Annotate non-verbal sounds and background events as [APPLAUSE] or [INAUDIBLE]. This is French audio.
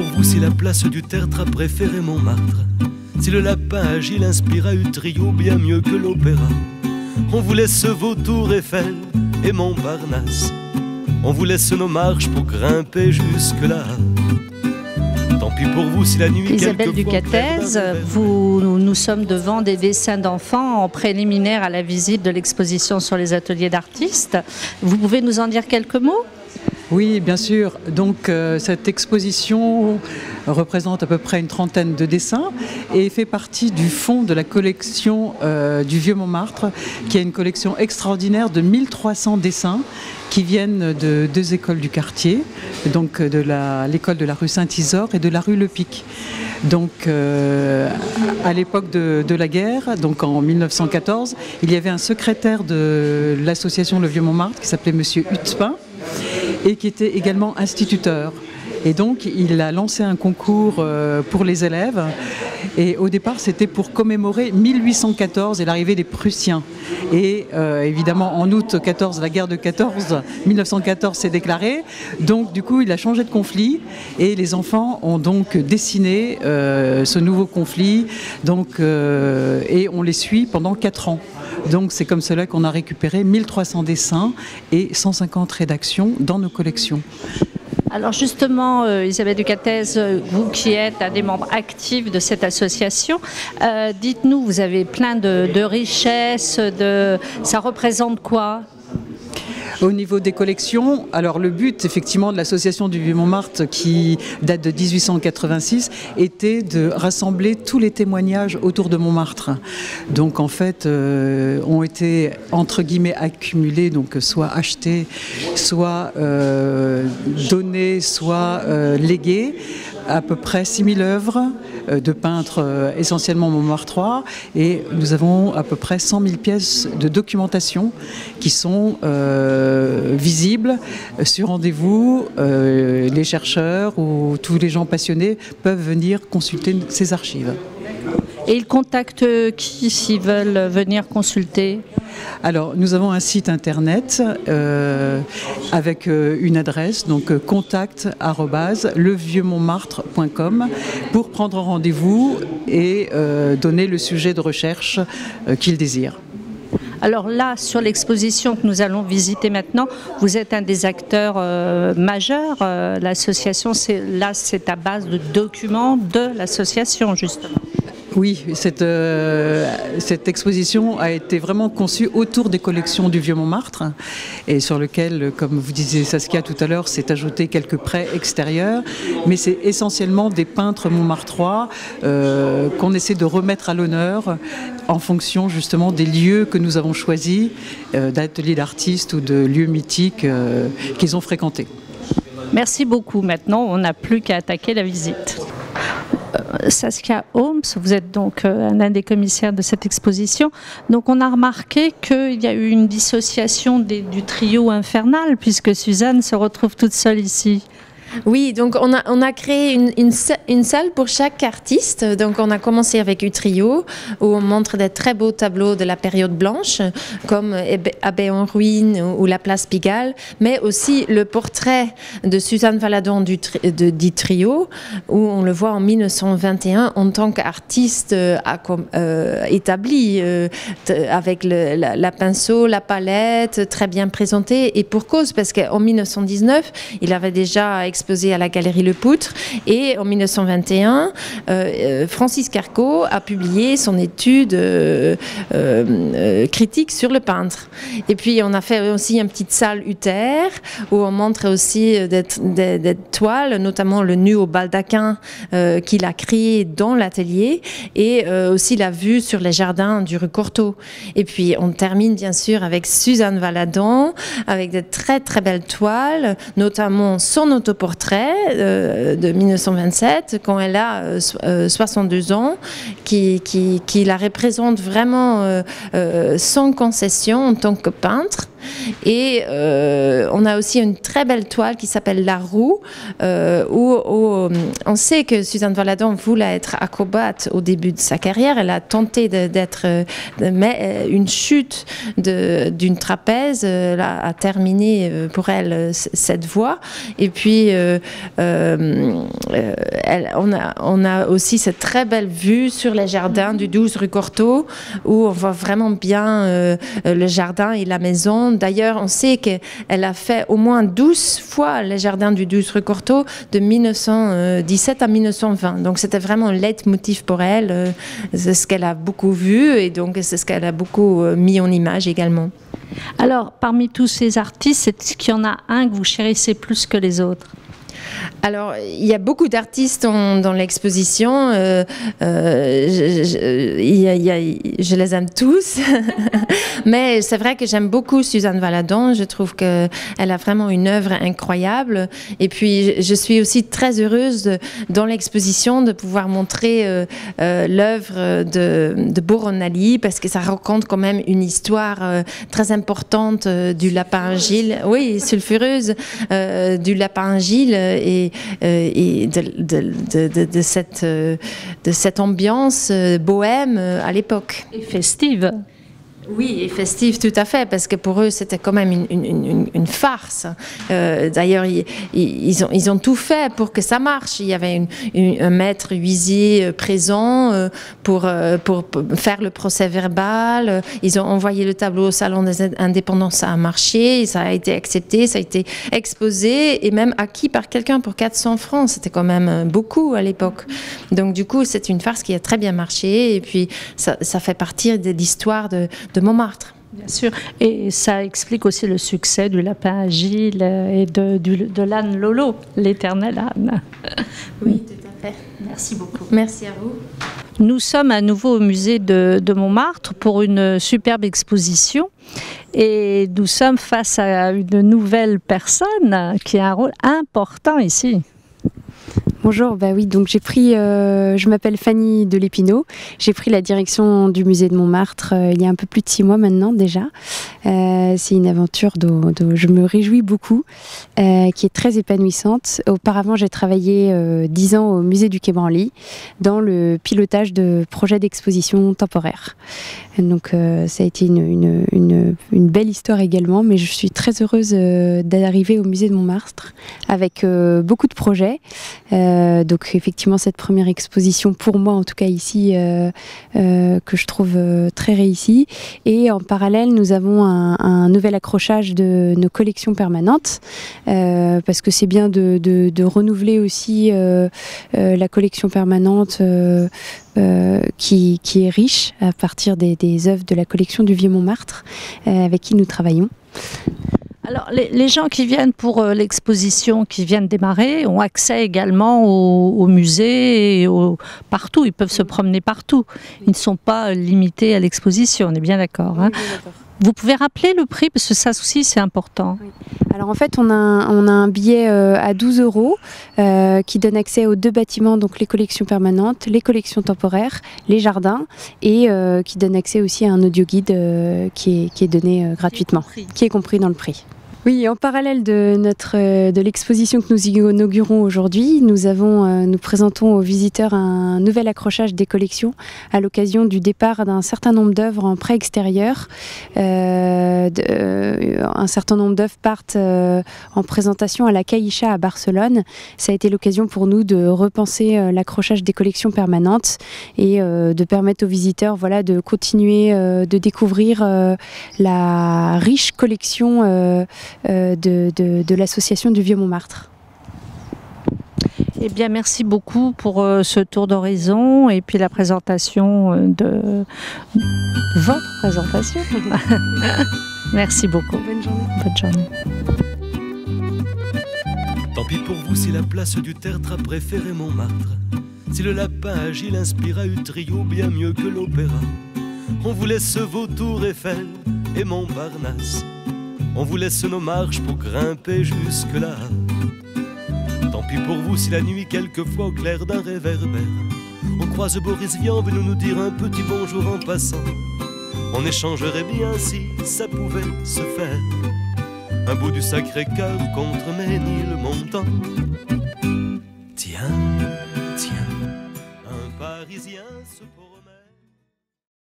pour vous si la place du tertre a préféré Montmartre. Si le lapin agile inspira Utrio bien mieux que l'opéra. On vous laisse vautour Eiffel et Montparnasse. On vous laisse nos marches pour grimper jusque-là. Tant pis pour vous si la nuit. Isabelle Ducatez, vous, nous sommes devant des dessins d'enfants en préliminaire à la visite de l'exposition sur les ateliers d'artistes. Vous pouvez nous en dire quelques mots? Oui, bien sûr. Donc euh, cette exposition représente à peu près une trentaine de dessins et fait partie du fond de la collection euh, du Vieux Montmartre, qui est une collection extraordinaire de 1300 dessins qui viennent de deux écoles du quartier, donc de l'école de la rue Saint-Isor et de la rue Le Pic. Donc, euh, à l'époque de, la guerre, donc en 1914, il y avait un secrétaire de l'association Le Vieux Montmartre qui s'appelait Monsieur Hutspin et qui était également instituteur. Et donc, il a lancé un concours euh, pour les élèves. Et au départ, c'était pour commémorer 1814 et l'arrivée des Prussiens. Et euh, évidemment, en août 14, la guerre de 14, 1914 s'est déclarée. Donc, du coup, il a changé de conflit. Et les enfants ont donc dessiné euh, ce nouveau conflit. Donc, et on les suit pendant 4 ans. Donc c'est comme cela qu'on a récupéré 1300 dessins et 150 rédactions dans nos collections. Alors justement, euh, Isabelle Ducatez, vous qui êtes un des membres actifs de cette association, euh, dites-nous, vous avez plein de, de richesses, de... ça représente quoi? Au niveau des collections, alors le but effectivement de l'association du Vieux-Montmartre qui date de 1886 était de rassembler tous les témoignages autour de Montmartre. Donc en fait euh, ont été entre guillemets accumulés, donc soit achetés, soit euh, donnés, soit euh, légués à peu près 6000 œuvres de peintres euh, essentiellement Montmartre et nous avons à peu près 100 000 pièces de documentation qui sont euh, visibles sur rendez-vous. les chercheurs ou tous les gens passionnés peuvent venir consulter ces archives. Et ils contactent qui s'ils veulent venir consulter? Alors, nous avons un site internet euh, avec euh, une adresse, donc euh, contact levieuxmontmartre.com pour prendre rendez-vous et donner le sujet de recherche qu'ils désirent. Alors là, sur l'exposition que nous allons visiter maintenant, vous êtes un des acteurs majeurs. l'association, là, c'est à base de documents de l'association, justement. Oui, euh, cette, exposition a été vraiment conçue autour des collections du Vieux Montmartre et sur lequel, comme vous disiez Saskia tout à l'heure, s'est ajouté quelques prêts extérieurs, mais c'est essentiellement des peintres montmartrois euh, qu'on essaie de remettre à l'honneur en fonction justement des lieux que nous avons choisis, euh, d'ateliers d'artistes ou de lieux mythiques qu'ils ont fréquentés. Merci beaucoup. Maintenant, on n'a plus qu'à attaquer la visite. Saskia Holmes, vous êtes donc euh, un des commissaires de cette exposition. Donc on a remarqué qu'il y a eu une dissociation du trio infernal puisque Suzanne se retrouve toute seule ici. Oui, donc on a, on a créé une, une, salle pour chaque artiste. Donc on a commencé avec trio où on montre des très beaux tableaux de la période blanche, comme Abbé en ruine ou, la place Pigalle, mais aussi le portrait de Suzanne Valadon du de, dit trio, où on le voit en 1921 en tant qu'artiste euh, euh, établi, euh, avec le, la, pinceau, la palette, très bien présenté, et pour cause, parce qu'en 1919, il avait déjà exposé à la Galerie Le Poutre. Et en 1921, euh, euh, Francis Carco a publié son étude euh, critique sur le peintre. Et puis on a fait aussi une petite salle Uther où on montre aussi des, toiles, notamment le nu au baldaquin qu'il a créé dans l'atelier et aussi la vue sur les jardins du rue Cortot. Et puis on termine bien sûr avec Suzanne Valadon avec de très très belles toiles, notamment son autoportrait portrait euh, de 1927 quand elle a 62 euh, ans, qui, qui, qui, la représente vraiment euh, sans concession en tant que peintre. Et on a aussi une très belle toile qui s'appelle La Roue, où, on sait que Suzanne Valadon voulait être acrobate au début de sa carrière. Elle a tenté d'être, une chute d'une trapèze a terminé pour elle cette voie. Et puis, on, a, on a aussi cette très belle vue sur les jardins du 12 rue Cortot, où on voit vraiment bien euh, le jardin et la maison. D'ailleurs, on sait qu'elle a fait au moins 12 fois les jardins du 12 rue de 1917 à 1920. Donc c'était vraiment un leitmotiv pour elle. Euh, c'est ce qu'elle a beaucoup vu et donc c'est ce qu'elle a beaucoup euh, mis en image également. Alors, parmi tous ces artistes, est-ce qu'il y en a un que vous chérissez plus que les autres? Alors, il y a beaucoup d'artistes dans l'exposition. Euh, euh, je, les aime tous. [LAUGHS] Mais c'est vrai que j'aime beaucoup Suzanne Valadon. Je trouve qu'elle a vraiment une œuvre incroyable. Et puis, je suis aussi très heureuse dans l'exposition de pouvoir montrer euh, l'œuvre de, de parce que ça raconte quand même une histoire très importante du lapin Gilles. Oui, sulfureuse du lapin Gilles euh, de, cette, euh, de cette ambiance euh, bohème à l'époque. Et festive. Oui, et festive, tout à fait, parce que pour eux, c'était quand même une, farce. Euh, d'ailleurs, ils, ont, tout fait pour que ça marche. Il y avait un maître huisier euh, présent euh, pour, pour, faire le procès verbal. Ils ont envoyé le tableau au Salon des indépendants, ça a marché, ça a été accepté, ça a été exposé et même acquis par quelqu'un pour 400 francs. C'était quand même beaucoup à l'époque. Donc, du coup, c'est une farce qui a très bien marché et puis ça, fait partie de l'histoire de Montmartre. Bien sûr, et ça explique aussi le succès du lapin agile et de, de l'âne Lolo, l'éternel âne. Oui, tout à fait. Merci beaucoup. Merci à vous. Nous sommes à nouveau au musée de, de, Montmartre pour une superbe exposition et nous sommes face à une nouvelle personne qui a un rôle important ici. Bonjour, bah oui, donc j'ai pris, euh, je m'appelle Fanny de l'Épinot, j'ai pris la direction du musée de Montmartre euh, il y a un peu plus de six mois maintenant déjà. Euh, c'est une aventure dont, je me réjouis beaucoup, qui est très épanouissante. Auparavant, j'ai travaillé dix ans au musée du Quai Branly dans le pilotage de projets d'exposition temporaire. Donc ça a été une, belle histoire également, mais je suis très heureuse d'arriver au musée de Montmartre avec beaucoup de projets. Donc effectivement cette première exposition pour moi en tout cas ici euh, euh, que je trouve très réussie et en parallèle nous avons un, nouvel accrochage de nos collections permanentes parce que c'est bien de, renouveler aussi la collection permanente qui, est riche à partir des, des œuvres de la collection du Vieux Montmartre avec qui nous travaillons. Alors, les, gens qui viennent pour euh, l'exposition, qui viennent démarrer, ont accès également au, musée et partout. Ils peuvent se promener partout. Ils ne sont pas limités à l'exposition, on est bien d'accord. Hein. Vous pouvez rappeler le prix parce que ça aussi c'est important. Alors en fait on a un, billet euh, à 12 euros euh, qui donne accès aux deux bâtiments, donc les collections permanentes, les collections temporaires, les jardins et qui donne accès aussi à un audio guide qui, est, qui est donné gratuitement, qui est compris dans le prix. Oui, en parallèle de notre euh, de l'exposition que nous inaugurons aujourd'hui, nous avons euh, nous présentons aux visiteurs un nouvel accrochage des collections à l'occasion du départ d'un certain nombre d'œuvres en prêt extérieur. Euh, un certain nombre d'œuvres partent en présentation à la Caïcha à Barcelone. Ça a été l'occasion pour nous de repenser l'accrochage des collections permanentes et de permettre aux visiteurs voilà de continuer de découvrir la riche collection euh, de, l'association du Vieux Montmartre. Eh bien, merci beaucoup pour euh, ce tour d'horizon et puis la présentation euh, de votre présentation. [LAUGHS] merci beaucoup. Bonne journée. Bonne journée. Tant pis pour vous si la place du tertre a préféré Montmartre. Si le lapin agile inspira Utrio bien mieux que l'opéra. On vous laisse Vautour Eiffel et Montparnasse. On vous laisse nos marches pour grimper jusque-là. Tant pis pour vous si la nuit, quelquefois au clair d'un réverbère, on croise Boris Vian nous dire un petit bonjour en passant. On échangerait bien si ça pouvait se faire. Un bout du Sacré-Cœur contre Ménilmontant. Tiens, tiens, un Parisien se